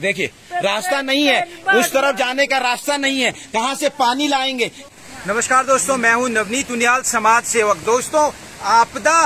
देखिए रास्ता नहीं है। उस तरफ़ जाने का रास्ता नहीं है। कहाँ से पानी लाएँगे? नमस्कार दोस्तों मैं हूँ नवनीत उनियाल समाज सेवक। दोस्तों आपदा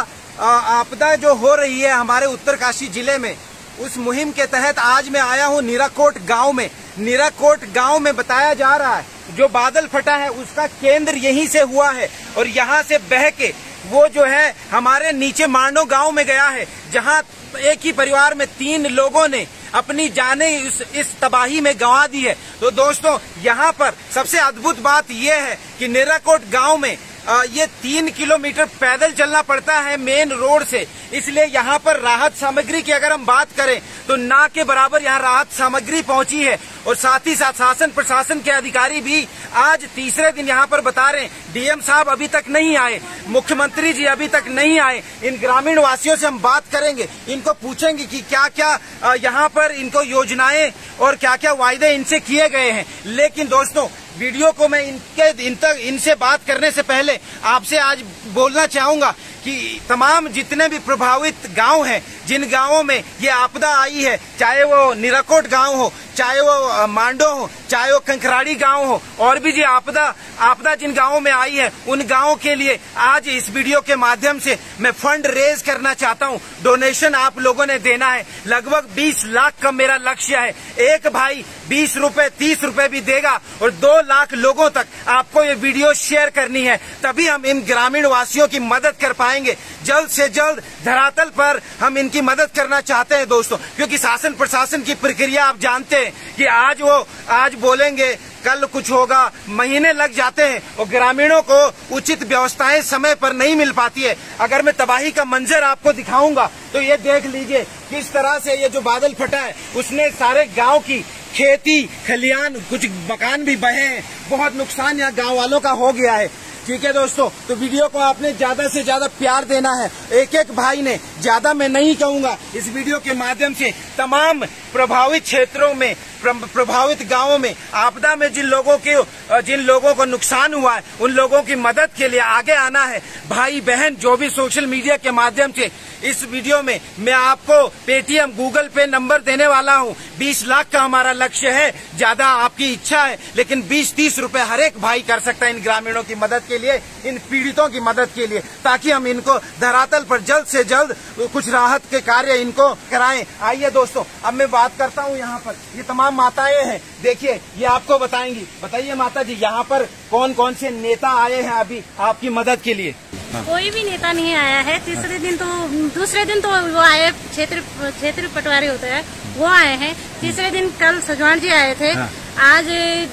आ, आपदा जो हो रही है हमारे उत्तरकाशी ज़िले में उस मुहिम के तहत आज मैं आया हूँ निराकोट गाँव में। निराकोट गाँव में बताया जा रहा है जो बादल फटा है उसका केंद्र यहीं से हुआ है। और यहाँ से बह के वो जो है हमारे नीचे मांडो गाँव में गया है जहाँ एक ही परिवार में तीन लोगों ने अपनी जाने इस, इस तबाही में गंवा दी है। तो दोस्तों यहाँ पर सबसे अद्भुत बात यह है कि नेराकोट गाँव में ये तीन किलोमीटर पैदल चलना पड़ता है मेन रोड से। इसलिए यहाँ पर राहत सामग्री की अगर हम बात करें तो ना के बराबर यहाँ राहत सामग्री पहुँची है। और साथ ही साथ शासन प्रशासन के अधिकारी भी आज तीसरे दिन यहाँ पर बता रहे हैं, डीएम साहब अभी तक नहीं आए, मुख्यमंत्री जी अभी तक नहीं आए। इन ग्रामीण वासियों से हम बात करेंगे, इनको पूछेंगे कि क्या क्या यहाँ पर इनको योजनाएँ और क्या क्या वायदे इनसे किए गए हैं। लेकिन दोस्तों, वीडियो को मैं इनके, इन तक, इनसे बात करने से पहले आपसे आज बोलना चाहूँगा। कि तमाम जितने भी प्रभावित गाँव हैं, जिन गाँवों में ये आपदा आई है, चाहे वो निराकोट गाँव हो, चाहे वो मांडो हो, चाहे वो कंकराड़ी गाँव हो, और भी जो आपदा आपदा जिन गाँवों में आई है, उन गाँवों के लिए आज इस वीडियो के माध्यम से मैं फंड रेज करना चाहता हूँ। डोनेशन आप लोगों ने देना है। लगभग 20 लाख का मेरा लक्ष्य है। एक भाई बीस रूपए, तीस रूपए भी देगा और दो लाख लोगों तक आपको ये वीडियो शेयर करनी है। तभी हम इन ग्रामीण वासियों की मदद कर पाएँगे जल्द से जल्द धरातल पर हम इनकी मदद करना चाहते हैं दोस्तों, क्योंकि शासन प्रशासन की प्रक्रिया आप जानते हैं कि आज वो, आज बोलेंगे, कल कुछ होगा, महीने लग जाते हैं और ग्रामीणों को उचित व्यवस्थाएँ समय पर नहीं मिल पाती है। अगर मैं तबाही का मंजर आपको दिखाऊँगा तो ये देख लीजिए किस तरह से ये जो बादल फटा है, उसने सारे गाँव की खेती, खलियान, कुछ मकान भी बहे हैं। बहुत नुकसान यहाँ गाँव वालों का हो गया है। ठीक है दोस्तों तो वीडियो को आपने ज़्यादा से ज़्यादा प्यार देना है। एक एक भाई ने, ज़्यादा मैं नहीं कहूँगा, इस वीडियो के माध्यम से तमाम प्रभावित क्षेत्रों में प्रभावित गाँवों में, आपदा में जिन लोगों के, जिन लोगों को नुकसान हुआ है, उन लोगों की मदद के लिए आगे आना है। भाई बहन जो भी सोशल मीडिया के माध्यम से इस वीडियो में मैं आपको पेटीएम गूगल पे नंबर देने वाला हूँ। बीस लाख का हमारा लक्ष्य है। ज़्यादा आपकी इच्छा है, लेकिन बीस तीस रूपए हर एक भाई कर सकता है इन ग्रामीणों की मदद के लिए, इन पीड़ितों की मदद के लिए, ताकि हम इनको धरातल पर जल्द से जल्द कुछ राहत के कार्य इनको कराएँ। आइए दोस्तों, अब मैं बात करता हूँ यहाँ पर। ये तमाम माताएँ हैं। देखिए, ये आपको बताएँगी। बताइए माता जी यहाँ पर कौन कौन से नेता आए हैं अभी आपकी मदद के लिए? हाँ। कोई भी नेता नहीं आया है तीसरे दिन तो दूसरे दिन तो वो आए क्षेत्र क्षेत्र पटवारी होते हैं वो आए हैं तीसरे दिन कल सजवान जी आए थे हाँ। आज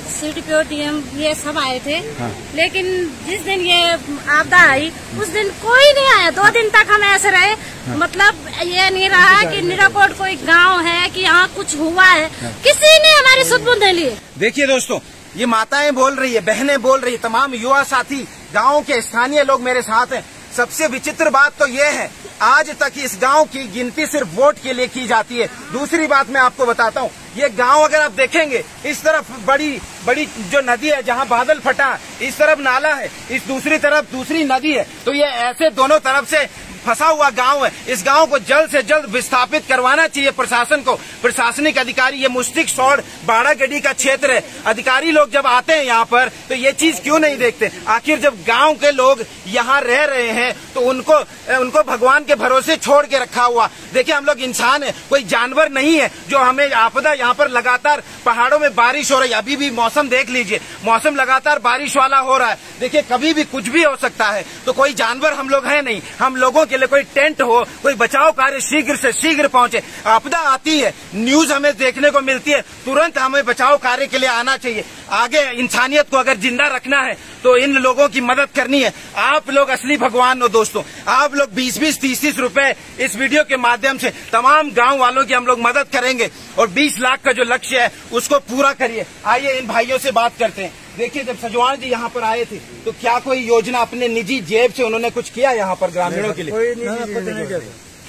सिटी पी डीएम ये सब आए थे हाँ। लेकिन जिस दिन ये आपदा आई उस दिन कोई नहीं आया दो दिन तक हम ऐसे रहे हाँ। मतलब ये नहीं रहा कि निराकोट कोई गाँव है कि यहाँ कुछ हुआ है हाँ। किसी ने हमारी सुध बुध नहीं ली देखिए दोस्तों ये माताएँ बोल रही है, बहनें बोल रही है, तमाम युवा साथी, गाँव के स्थानीय लोग मेरे साथ हैं। सबसे विचित्र बात तो ये है, आज तक इस गाँव की गिनती सिर्फ़ वोट के लिए की जाती है। दूसरी बात मैं आपको बताता हूँ, ये गाँव अगर आप देखेंगे, इस तरफ़ बड़ी बड़ी जो नदी है, जहाँ बादल फटा, इस तरफ़ नाला है, इस दूसरी तरफ़ दूसरी नदी है तो ये ऐसे दोनों तरफ़ से फंसा हुआ गाँव है। इस गाँव को जल्द से जल्द विस्थापित करवाना चाहिए प्रशासन को। प्रशासनिक अधिकारी, ये मुस्तिक सौड़ बाड़ागढ़ी का क्षेत्र है। अधिकारी लोग जब आते हैं यहाँ पर तो ये चीज़ क्यों नहीं देखते? आखिर जब गाँव के लोग यहाँ रह रहे हैं तो उनको उनको भगवान के भरोसे छोड़ के रखा हुआ। देखिये हम लोग इंसान है, कोई जानवर नहीं है जो हमें आपदा यहाँ पर लगातार पहाड़ों में बारिश हो रही है। अभी भी मौसम देख लीजिए, मौसम लगातार बारिश वाला हो रहा है। देखिए, कभी भी कुछ भी हो सकता है तो कोई जानवर हम लोग है नहीं। हम लोगों के लिए कोई टेंट हो, कोई बचाव कार्य शीघ्र से शीघ्र पहुँचे। आपदा आती है, न्यूज़ हमें देखने को मिलती है, तुरंत हमें बचाव कार्य के लिए आना चाहिए। आगे इंसानियत को अगर ज़िंदा रखना है तो इन लोगों की मदद करनी है। आप लोग असली भगवान हो दोस्तों। आप लोग बीस बीस तीस तीस रूपए इस वीडियो के माध्यम से तमाम गाँव वालों की हम लोग मदद करेंगे। और बीस लाख का जो लक्ष्य है, उसको पूरा करिए। आइए इन भाइयों से बात करते हैं। देखिए जब सजवान जी यहाँ पर आए थे तो क्या कोई योजना अपने निजी जेब से उन्होंने कुछ किया यहाँ पर ग्रामीणों के लिए? कोई नहीं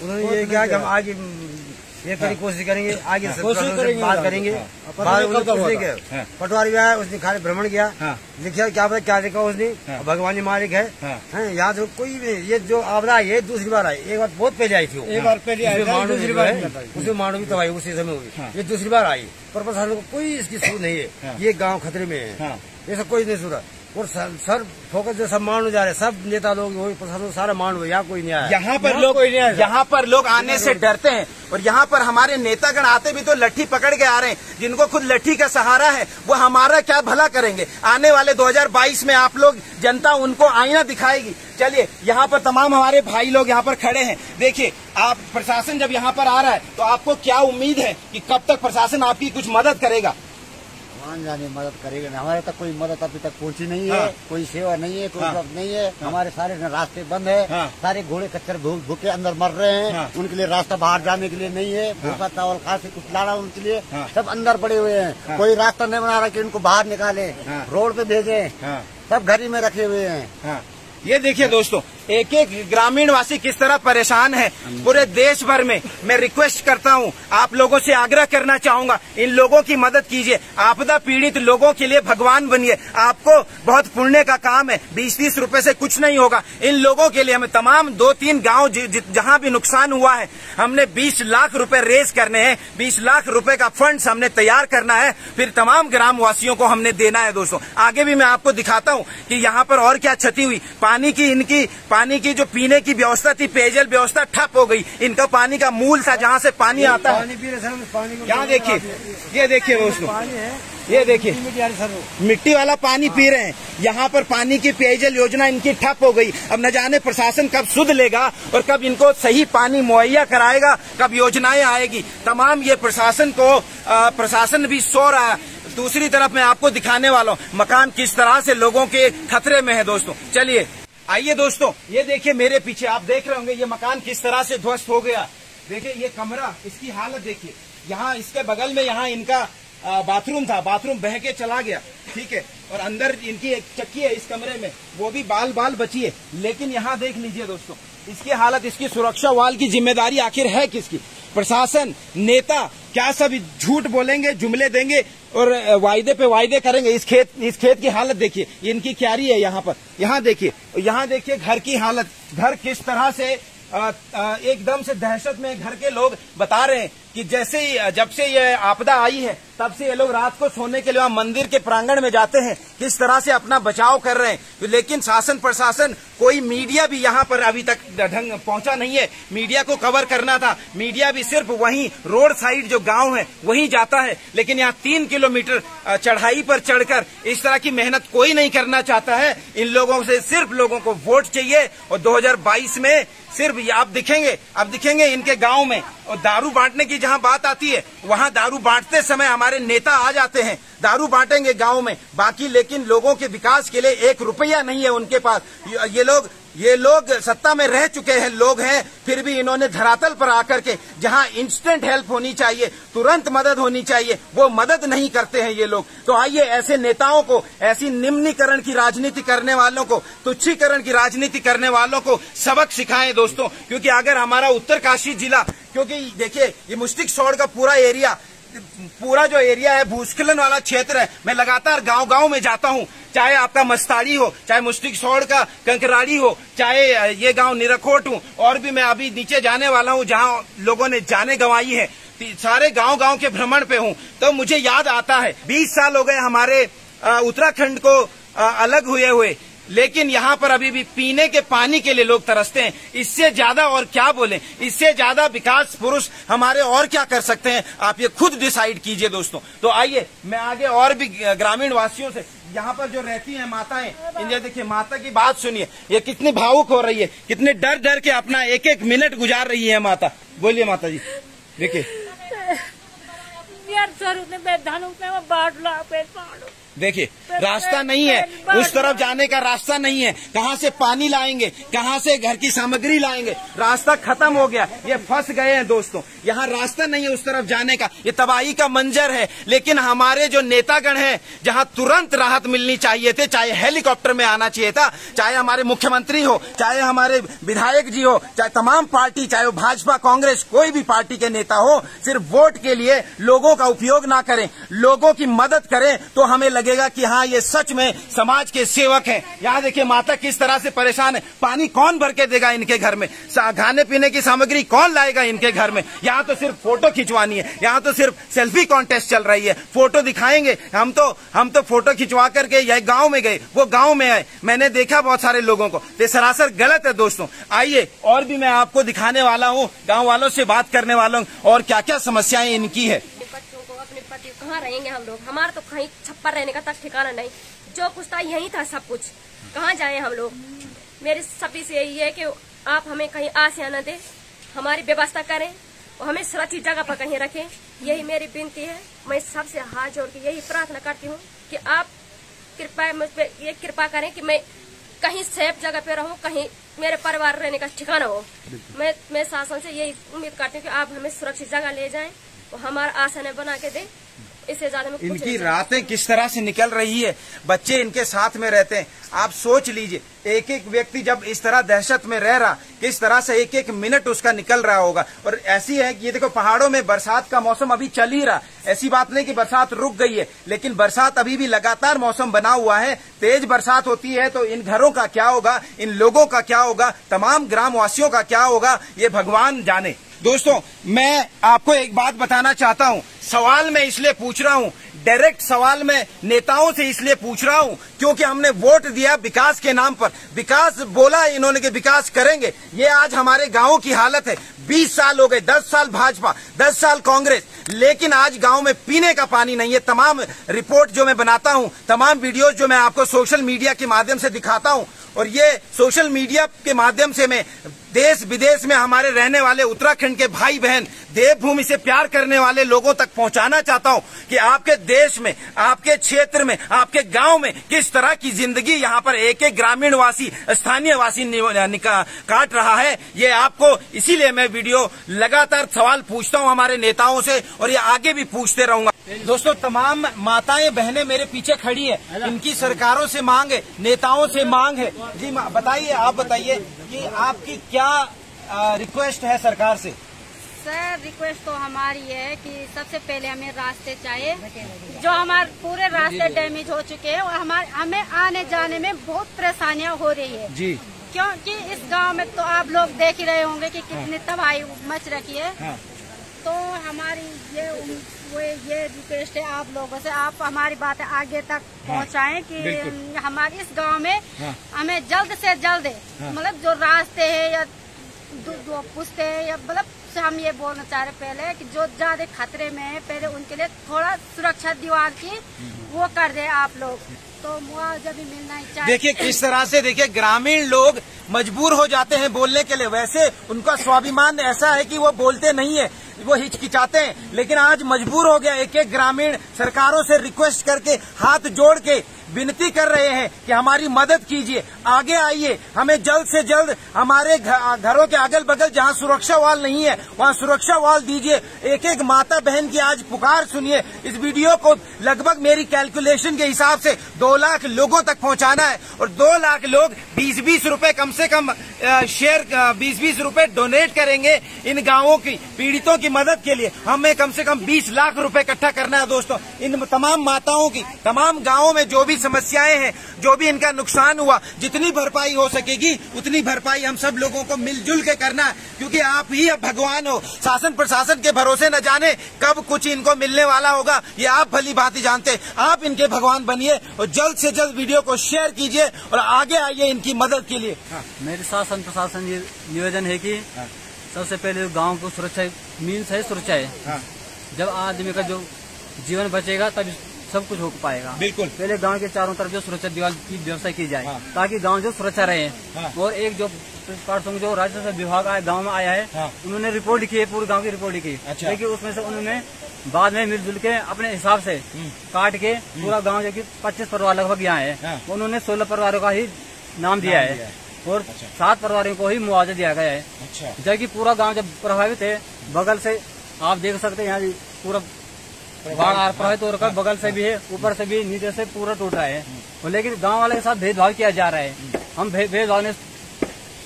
उन्होंने ये क्या कि हम आगे ये करी कोशिश करेंगे आगे कोशिश करेंगे बात। करेंगे हाँ। का हाँ। पटवारी आया उसने खाली भ्रमण किया हाँ। देखिए क्या पता क्या देखा उसने। भगवान ही मालिक है हाँ। यहाँ से कोई भी ये जो आपदा आई है दूसरी बार आई एक बार बहुत पहले आई थी। एक बार पहले आई दूसरी बार। उसमें मांडू भी तबाही उसी समय हुई। ये दूसरी बार आई पर प्रशासन को कोई इसकी सूझ नहीं हाँ। ये गाँव खतरे में है हाँ। ऐसा कोई नहीं सुना और सर, सर फोकस जो सब मांडू जा रहे सब नेता लोग वही प्रशासन सारा मांडू है यहाँ कोई नहीं आया। यहाँ पर लोग यहाँ पर लोग आने से डरते हैं। और यहाँ पर हमारे नेतागण आते भी तो लट्ठी पकड़ के आ रहे हैं। जिनको खुद लट्ठी का सहारा है वो हमारा क्या भला करेंगे? आने वाले 2022 में आप लोग जनता उनको आईना दिखाएगी। चलिए यहाँ पर तमाम हमारे भाई लोग यहाँ पर खड़े हैं। देखिए आप प्रशासन जब यहाँ पर आ रहा है तो आपको क्या उम्मीद है कि कब तक प्रशासन आपकी कुछ मदद करेगा? भगवान जाने मदद करेगा हमारे तक कोई मदद अभी तक पहुँची नहीं है हाँ। कोई सेवा नहीं है कोई हाँ। नहीं है हाँ। हमारे सारे रास्ते बंद है हाँ। सारे घोड़े कच्चर भूखे अंदर मर रहे हैं हाँ। उनके लिए रास्ता बाहर जाने के लिए नहीं है भूखा चावल खा से कुछ लाना उनके लिए हाँ। सब अंदर पड़े हुए हैं हाँ। कोई रास्ता नहीं बना रहा कि उनको बाहर निकाले हाँ। रोड पे भेजे हाँ सब घर ही में रखे हुए हैं हाँ ये देखिए दोस्तों एक एक ग्रामीण वासी किस तरह परेशान है? पूरे देश भर में मैं रिक्वेस्ट करता हूँ, आप लोगों से आग्रह करना चाहूँगा, इन लोगों की मदद कीजिए, आपदा पीड़ित लोगों के लिए भगवान बनिए। आपको बहुत पुण्य का काम है बीस तीस रुपए से कुछ नहीं होगा। इन लोगों के लिए हमें तमाम दो तीन गाँव जहाँ भी नुकसान हुआ है, हमने बीस लाख रुपए रेज करने हैं। बीस लाख रुपए का फंड हमने तैयार करना है, फिर तमाम ग्राम वासियों को हमने देना है, दोस्तों। आगे भी मैं आपको दिखाता हूँ की यहाँ पर और क्या क्षति हुई। पानी की, इनकी पानी की जो पीने की व्यवस्था थी पेयजल व्यवस्था ठप हो गई। इनका पानी का मूल था जहाँ से पानी आता है। पानी पी रहे सर पानी यहाँ देखिए ये देखिए दोस्तों ये देखिए। मिट्टी वाला पानी पी रहे हैं। यहाँ पर पानी की पेयजल योजना इनकी ठप हो गई। अब न जाने प्रशासन कब सुध लेगा और कब इनको सही पानी मुहैया कराएगा कब योजनाएँ आएगी। तमाम ये प्रशासन को आ, प्रशासन भी सो रहा है। दूसरी तरफ़ मैं आपको दिखाने वाला हूँ मकान किस तरह से लोगों के खतरे में है दोस्तों। चलिए आइए दोस्तों, ये देखिए मेरे पीछे, आप देख रहे होंगे ये मकान किस तरह से ध्वस्त हो गया। देखिए, ये कमरा, इसकी हालत देखिए। यहाँ, इसके बगल में यहाँ इनका बाथरूम था, बाथरूम बह के चला गया, ठीक है। और अंदर इनकी एक चक्की है इस कमरे में, वो भी बाल बाल बची है। लेकिन यहाँ देख लीजिए दोस्तों, इसकी हालत, इसकी सुरक्षा वाल की ज़िम्मेदारी आखिर है किसकी? प्रशासन, नेता, क्या सब झूठ बोलेंगे, जुमले देंगे और वायदे पे वायदे करेंगे। इस खेत इस खेत की हालत देखिए। इनकी क्यारी है यहाँ पर। यहाँ देखिए यहाँ देखिए घर की हालत। घर किस तरह से एकदम से दहशत में घर के लोग बता रहे हैं। कि जैसे ही, जब से ये आपदा आई है, तब से ये लोग रात को सोने के लिए मंदिर के प्रांगण में जाते हैं, किस तरह से अपना बचाव कर रहे हैं। लेकिन शासन प्रशासन, कोई मीडिया भी यहाँ पर अभी तक ढंग पहुँचा नहीं है। मीडिया को कवर करना था। मीडिया भी सिर्फ़ वहीं रोड साइड जो गाँव है, वहीं जाता है। लेकिन यहाँ तीन किलोमीटर चढ़ाई पर चढ़कर इस तरह की मेहनत कोई नहीं करना चाहता है। इन लोगों से सिर्फ़ लोगों को वोट चाहिए। और 2022 में सिर्फ़ आप दिखेंगे अब दिखेंगे इनके गाँव में। और दारू बांटने की जहाँ बात आती है, वहाँ दारू बांटते समय हमारे नेता आ जाते हैं। दारू बांटेंगे गाँव में। बाकी लेकिन लोगों के विकास के लिए एक रुपया नहीं है उनके पास। ये लोग ये लोग सत्ता में रह चुके हैं, लोग हैं, फिर भी इन्होंने धरातल पर आकर के, जहाँ इंस्टेंट हेल्प होनी चाहिए, तुरंत मदद होनी चाहिए, वो मदद नहीं करते हैं ये लोग। तो आइए ऐसे नेताओं को, ऐसी निम्नीकरण की राजनीति करने वालों को, तुच्छीकरण की राजनीति करने वालों को सबक सिखाएँ दोस्तों। क्योंकि अगर हमारा उत्तरकाशी जिला क्योंकि देखिए, ये मुस्टिक शोर का पूरा एरिया, पूरा जो एरिया है, भूस्खलन वाला क्षेत्र है। मैं लगातार गाँव गाँव में जाता हूँ। चाहे आपका मस्ताड़ी हो, चाहे मुस्टिक सौड़ का कंकराड़ी हो, चाहे ये गाँव निरखोट हूँ, और भी मैं अभी नीचे जाने वाला हूँ, जहाँ लोगों ने जाने गंवाई है। सारे गाँव गाँव के भ्रमण पे हूँ। तो मुझे याद आता है, बीस साल हो गए हमारे उत्तराखंड को अलग हुए हुए। लेकिन यहाँ पर अभी भी पीने के पानी के लिए लोग तरसते हैं। इससे ज़्यादा और क्या बोले? इससे ज़्यादा विकास पुरुष हमारे और क्या कर सकते हैं? आप ये खुद डिसाइड कीजिए दोस्तों। तो आइए, मैं आगे और भी ग्रामीण वासियों से यहाँ पर जो रहती हैं माताएँ इन्हें देखिए, माता की बात सुनिए। ये कितनी भावुक हो रही है, कितने डर डर के अपना एक एक मिनट गुजार रही है माता। बोलिए माता जी देखिए देखिए रास्ता नहीं है। उस तरफ़ जाने का रास्ता नहीं है। कहाँ से पानी लाएँगे? कहाँ से घर की सामग्री लाएँगे? रास्ता खत्म हो गया। ये फंस गए हैं दोस्तों। यहाँ रास्ता नहीं है उस तरफ़ जाने का। ये तबाही का मंजर है। लेकिन हमारे जो नेतागण हैं जहाँ तुरंत राहत मिलनी चाहिए थे चाहे हेलीकॉप्टर में आना चाहिए था चाहे हमारे मुख्यमंत्री हो चाहे हमारे विधायक जी हो चाहे तमाम पार्टी चाहे वो भाजपा कांग्रेस कोई भी पार्टी के नेता हो सिर्फ़ वोट के लिए लोगों का उपयोग ना करें लोगों की मदद करें तो हमें लगेगा कि हाँ ये सच में समाज के सेवक हैं। यहाँ देखिए, माता किस तरह से परेशान है। पानी कौन भर के देगा इनके घर में? खाने पीने की सामग्री कौन लाएगा इनके घर में? यहाँ तो सिर्फ़ फ़ोटो खिंचवानी है। यहाँ तो सिर्फ़ सेल्फी कॉन्टेस्ट चल रही है। फ़ोटो दिखाएँगे। हम तो हम तो फ़ोटो खिंचवा करके यह गाँव में गए। वो गाँव में आए। मैंने देखा बहुत सारे लोगों को। ये सरासर गलत है दोस्तों। आइए, और भी मैं आपको दिखाने वाला हूँ। गाँव वालों से बात करने वाला हूँ। और क्या क्या समस्याएँ इनकी है अपने बच्चों को अपने पति कहाँ रहेंगे हम लोग। हमारा तो कहीं छप्पर रहने का तक ठिकाना नहीं। जो कुछ था यही था सब कुछ। कहाँ जाए हम लोग? मेरी सभी से यही है कि आप हमें कहीं आसिया न दे हमारी व्यवस्था करें और हमें सुरक्षित जगह पर कहीं रखें। यही मेरी विनती है। मैं सबसे हाथ जोड़ के यही प्रार्थना करती हूँ कि आप कृपा मुझ पे ये कृपा करें कि मैं कहीं सेफ़ जगह पे रहूँ कहीं मेरे परिवार रहने का ठिकाना हो। मैं मैं शासन से यही उम्मीद करती हूँ कि आप हमें सुरक्षित जगह ले जाएँ और हमारा आसन बना के दें। इससे ज़्यादा इनकी रातें किस तरह से निकल रही है? बच्चे इनके साथ में रहते हैं। आप सोच लीजिए एक एक व्यक्ति जब इस तरह दहशत में रह रहा किस तरह से एक एक मिनट उसका निकल रहा होगा? और ऐसी है कि ये देखो पहाड़ों में बरसात का मौसम अभी चल ही रहा। ऐसी बात नहीं कि बरसात रुक गई है लेकिन बरसात अभी भी लगातार मौसम बना हुआ है। तेज बरसात होती है तो इन घरों का क्या होगा? इन लोगों का क्या होगा? तमाम ग्रामवासियों का क्या होगा? ये भगवान जाने। दोस्तों, मैं आपको एक बात बताना चाहता हूँ। सवाल मैं इसलिए पूछ रहा हूँ डायरेक्ट सवाल मैं नेताओं से इसलिए पूछ रहा हूँ, क्योंकि हमने वोट दिया विकास के नाम पर। विकास बोला इन्होंने कि विकास करेंगे। ये आज हमारे गाँव की हालत है। 20 साल हो गए 10 साल भाजपा 10 साल कांग्रेस, लेकिन आज गाँव में पीने का पानी नहीं है। तमाम रिपोर्ट जो मैं बनाता हूँ, तमाम वीडियोस जो मैं आपको सोशल मीडिया के माध्यम से दिखाता हूँ, और ये सोशल मीडिया के माध्यम से मैं देश विदेश में हमारे रहने वाले उत्तराखंड के भाई बहन देवभूमि से प्यार करने वाले लोगों तक पहुंचाना चाहता हूँ कि आपके देश में, आपके क्षेत्र में, आपके गाँव में किस तरह की ज़िंदगी यहाँ पर एक एक ग्रामीण वासी, स्थानीय वासी काट रहा है, ये आपको इसीलिए मैं वीडियो लगातार सवाल पूछता हूँ हमारे नेताओं से और ये आगे भी पूछते रहूँगा। दोस्तों, तमाम माताएँ, बहनें मेरे पीछे खड़ी है। इनकी सरकारों से मांग है, नेताओं से मांग है। जी बताइए, आप बताइए कि आपकी क्या रिक्वेस्ट है सरकार से? सर रिक्वेस्ट तो हमारी है कि सबसे पहले हमें रास्ते चाहिए। जो हमारे पूरे रास्ते डैमेज हो चुके हैं और हमारे हमें आने जाने में बहुत परेशानियाँ हो रही है। जी। क्योंकि इस गाँव में तो आप लोग देख ही रहे होंगे कि कितनी तबाही मच रखी है। हाँ। तो हमारी ये वो ये रिक्वेस्ट है आप लोगों से आप हमारी बातें आगे तक पहुंचाएँ कि हमारे इस गाँव में हाँ। हमें जल्द से जल्द हाँ। मतलब जो रास्ते है या पुश्ते है या मतलब हम ये बोलना चाह रहे पहले कि जो ज़्यादा खतरे में है पहले उनके लिए थोड़ा सुरक्षा दीवार की वो कर दे आप लोग तो मुआवजा भी मिलना चाहिए देखिए, किस तरह से देखिए, ग्रामीण लोग मजबूर हो जाते हैं बोलने के लिए। वैसे उनका स्वाभिमान ऐसा है कि वो बोलते नहीं है, वो हिचकिचाते हैं। लेकिन आज मजबूर हो गया एक एक ग्रामीण सरकारों से रिक्वेस्ट करके हाथ जोड़ के विनती कर रहे हैं कि हमारी मदद कीजिए। आगे आइए। हमें जल्द से जल्द हमारे घरों के अगल बगल जहाँ सुरक्षा वाल नहीं है, वहाँ सुरक्षा वाल दीजिए। एक एक माता बहन की आज पुकार सुनिए। इस वीडियो को लगभग मेरी कैलकुलेशन के हिसाब से दो लाख लोगों तक पहुंचाना है और दो लाख लोग बीस बीस रूपए कम से कम शेयर बीस बीस रूपए डोनेट करेंगे इन गाँवों की, पीड़ितों की मदद के लिए। हमें कम से कम बीस लाख रुपए इकट्ठा करना है दोस्तों। इन तमाम माताओं की, तमाम गाँवों में जो भी समस्याएँ हैं जो भी इनका नुकसान हुआ जितनी भरपाई हो सकेगी उतनी भरपाई हम सब लोगों को मिलजुल के करना है क्योंकि आप ही अब भगवान हो शासन प्रशासन के भरोसे न जाने कब कुछ इनको मिलने वाला होगा ये आप भली भांति जानते आप इनके भगवान बनिए और जल्द से जल्द वीडियो को शेयर कीजिए और आगे आइए इनकी मदद के लिए हाँ। मेरे शासन प्रशासन ये निवेदन है कि सबसे पहले गाँव को सुरक्षा मीन्स है सुरक्षा है हाँ। जब आदमी का जो जीवन बचेगा तब सब कुछ हो पाएगा बिल्कुल। पहले गाँव के चारों तरफ़ जो सुरक्षा दीवार की व्यवस्था की जाए हाँ। ताकि गाँव जो सुरक्षा रहे हाँ। और एक जो परसों जो राजस्व विभाग आया गाँव में आया है हाँ। उन्होंने रिपोर्ट लिखी है पूरे गाँव की रिपोर्ट लिखी अच्छा। लेकिन उसमें से उन्होंने बाद में मिलजुल के अपने हिसाब से काट के पूरा गाँव जो की पच्चीस परिवार लगभग यहाँ है हाँ। उन्होंने सोलह परिवारों का ही नाम दिया है और सात परिवारों को ही मुआवजा दिया गया है अच्छा जबकि पूरा गाँव जब प्रभावित है बगल से आप देख सकते हैं यहाँ पूरा बाढ़ आ- प्रभावित हो रखा है बगल से भी है ऊपर से भी नीचे से पूरा टूट रहा है और लेकिन गाँव वाले के साथ भेदभाव किया जा रहा है हम भेदभाव ने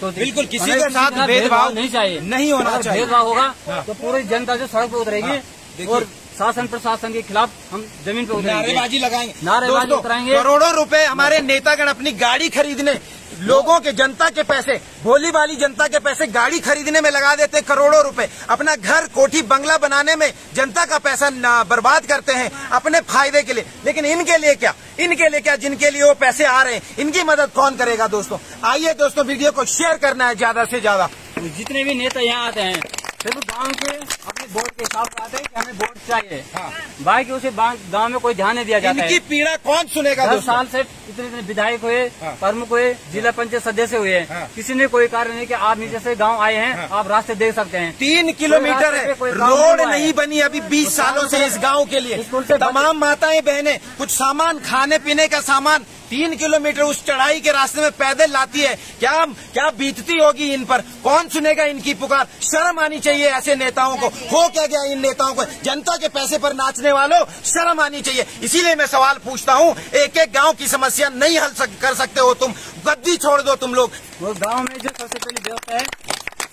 बिल्कुल, किसी के साथ भेदभाव नहीं चाहिए नहीं होना चाहिए। भेदभाव होगा हाँ। तो पूरी जनता जो सड़क पे हाँ, उतरेगी और शासन प्रशासन के खिलाफ हम ज़मीन पे उतरेंगे नारेबाजी लगाएँगे नारेबाजी उतराएँगे। करोड़ों रुपए हमारे नेतागण अपनी गाड़ी खरीदने लोगों के जनता के पैसे, भोली वाली जनता के पैसे गाड़ी खरीदने में लगा देते हैं करोड़ों रुपए। अपना घर, कोठी, बंगला बनाने में जनता का पैसा बर्बाद करते हैं अपने फ़ायदे के लिए। लेकिन इनके लिए क्या? इनके लिए क्या जिनके लिए वो पैसे आ रहे हैं? इनकी मदद कौन करेगा दोस्तों? आइए दोस्तों, वीडियो को शेयर करना है ज़्यादा से ज़्यादा। जितने भी नेता यहाँ आते हैं सिर्फ़ गाँव के अपने वोट के हिसाब से आते हैं कि हमें बोर्ड चाहिए। हाँ। बाकी उसे गाँव में कोई ध्यान नहीं दिया जाता इनकी है। पीड़ा कौन सुनेगा दस साल से इतने इतने विधायक हुए हाँ। प्रमुख हुए जिला पंचायत सदस्य हुए। हाँ। किसी ने कोई कार्य नहीं किया आप नीचे से गाँव आए हैं आप रास्ते देख सकते हैं। तीन किलोमीटर है। रोड नहीं है। बनी अभी बीस सालों से इस गाँव के लिए। तमाम माताएँ बहनें कुछ सामान खाने पीने का सामान तीन किलोमीटर उस चढ़ाई के रास्ते में पैदल लाती है। क्या क्या बीतती होगी इन पर? कौन सुनेगा इनकी पुकार? शर्म आनी चाहिए ऐसे नेताओं को। हो क्या गया इन नेताओं को? जनता के पैसे पर नाचने वालों शर्म आनी चाहिए। इसीलिए मैं सवाल पूछता हूँ एक एक गाँव की समस्या नहीं हल सक, कर सकते हो तुम। गद्दी छोड़ दो तुम लोग। गाँव में जो सबसे पहली व्यवस्था है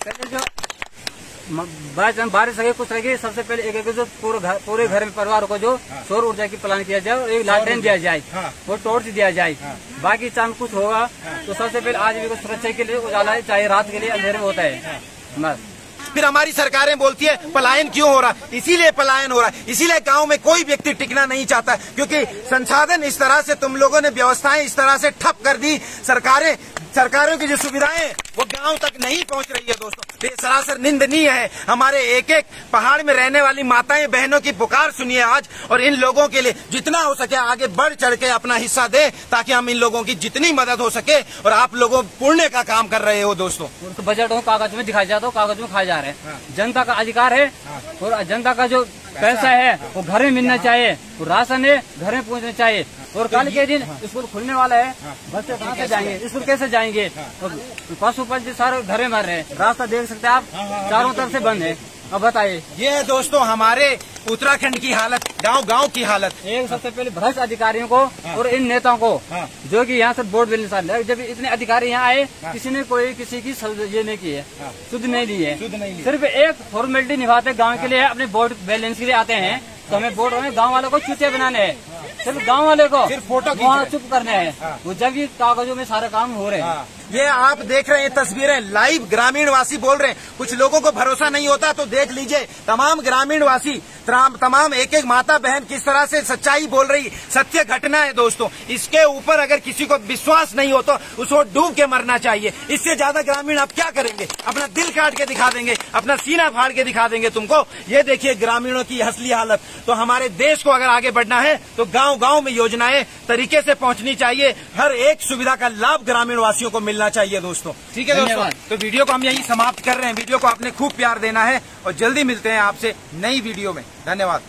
पहले जो बारिश बारिश अगर कुछ रहेगी सबसे पहले एक एक जो पूरे घर पूरे घर में परिवार को जो सौर ऊर्जा की प्लान किया जाए और एक लालटेन दिया जाए हाँ। वो टॉर्च दिया जाए। बाकी चाँद कुछ होगा तो सबसे पहले आज भी सुरक्षा के लिए उजाला है चाहे रात के लिए अंधेरे में होता है। बस। फिर हमारी सरकारें बोलती है पलायन क्यों हो रहा? है इसीलिए पलायन हो रहा है। इसीलिए गाँव में कोई व्यक्ति टिकना नहीं चाहता क्योंकि संसाधन इस तरह से तुम लोगों ने व्यवस्थाएँ इस तरह से ठप कर दी सरकारें सरकारों की जो सुविधाएँ वो गाँव तक नहीं पहुँच रही है दोस्तों। तो ये सरासर निंदनीय है। हमारे एक एक पहाड़ में रहने वाली माताएँ बहनों की पुकार सुनिए आज और इन लोगों के लिए जितना हो सके आगे बढ़ चढ़ के अपना हिस्सा दे ताकि हम इन लोगों की जितनी मदद हो सके और आप लोगों पुण्य का काम कर रहे हो दोस्तों। उनको बजट हो कागज़ में दिखाया जाता है कागज़ में खाए जा रहे हैं। जनता का अधिकार है। और जनता का जो पैसा है वो घर में मिलना चाहिए वो राशन है घर में पहुँचना चाहिए। और कल के दिन स्कूल खुलने वाला है बच्चे कहाँ से जाएँगे? स्कूल कैसे जाएँगे? और पशु पक्षी सारे घर में मर रहे हैं। रास्ता देख सकते हैं आप चारों तरफ़ से बंद है। अब बताइए। ये है दोस्तों हमारे उत्तराखंड की हालत गाँव गाँव की हालत। एक सबसे पहले भ्रष्ट अधिकारियों को हाँ। और इन नेताओं को हाँ। जो कि यहाँ से मिलने साथ जब इतने अधिकारी यहाँ आए हाँ। किसी ने कोई किसी की ये नहीं की है। शुद्ध नहीं ली है शुद्ध नहीं ली। सिर्फ़ एक फॉर्मेलिटी निभाते गाँव के लिए अपने वोट बैलेंस के लिए आते हैं। तो हमें वोट हमें गाँव वालों को चूते बनाने हैं। सिर्फ़ गाँव वाले को सिर्फ़ फ़ोटो चुप करने हैं। वो जब ये कागजों में सारे काम हो रहे हैं हाँ। ये आप देख रहे हैं तस्वीरें लाइव ग्रामीण वासी बोल रहे हैं। कुछ लोगों को भरोसा नहीं होता तो देख लीजिए, तमाम ग्रामीण वासी तमाम एक एक माता बहन किस तरह से सच्चाई बोल रही, सत्य घटना है दोस्तों। इसके ऊपर अगर किसी को विश्वास नहीं हो तो उसको डूब के मरना चाहिए। इससे ज़्यादा ग्रामीण आप क्या करेंगे? अपना दिल काट के दिखा देंगे, अपना सीना फाड़ के दिखा देंगे तुमको। ये देखिए ग्रामीणों की असली हालत। तो हमारे देश को अगर आगे बढ़ना है तो गाँव गाँव में योजनाएँ तरीके से पहुंचनी चाहिए। हर एक सुविधा का लाभ ग्रामीण वासियों को मिलना चाहिए दोस्तों। ठीक है दोस्तों। तो वीडियो को हम यही समाप्त कर रहे हैं। वीडियो को आपने खूब प्यार देना है और जल्दी मिलते हैं आपसे नई वीडियो में। धन्यवाद।